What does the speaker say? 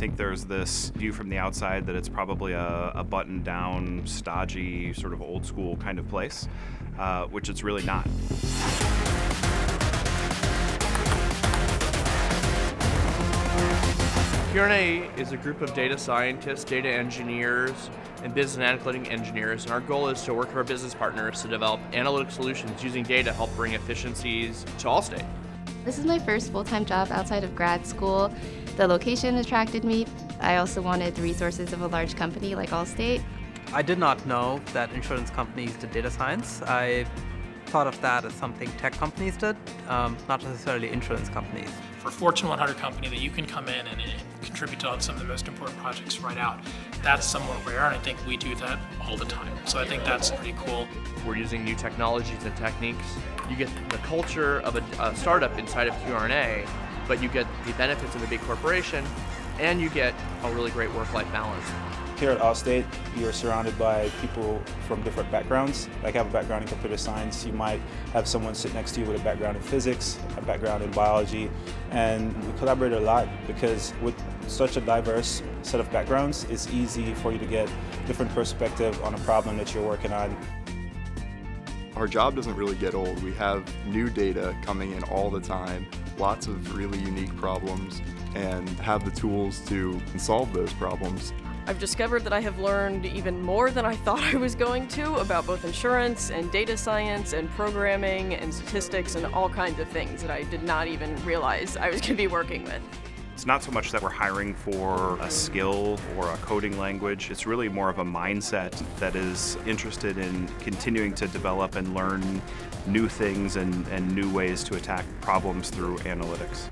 think there's this view from the outside that it's probably a, a button down, stodgy, sort of old school kind of place, uh, which it's really not. QR&A is a group of data scientists, data engineers, and business analytic engineers, and our goal is to work with our business partners to develop analytic solutions using data to help bring efficiencies to Allstate. This is my first full-time job outside of grad school. The location attracted me. I also wanted the resources of a large company like Allstate. I did not know that insurance companies did data science. I thought of that as something tech companies did, um, not necessarily insurance companies. For a Fortune 100 company that you can come in and, and contribute to some of the most important projects right out, that's somewhat rare, and I think we do that all the time. So I think that's pretty cool. We're using new technologies and techniques. You get the culture of a, a startup inside of QR&A, but you get the benefits of a big corporation, and you get a really great work-life balance. Here at Allstate, you're surrounded by people from different backgrounds. Like I have a background in computer science, you might have someone sit next to you with a background in physics, a background in biology, and we collaborate a lot because with such a diverse set of backgrounds, it's easy for you to get different perspective on a problem that you're working on. Our job doesn't really get old. We have new data coming in all the time, lots of really unique problems, and have the tools to solve those problems. I've discovered that I have learned even more than I thought I was going to about both insurance and data science and programming and statistics and all kinds of things that I did not even realize I was going to be working with. It's not so much that we're hiring for a skill or a coding language, it's really more of a mindset that is interested in continuing to develop and learn new things and, and new ways to attack problems through analytics.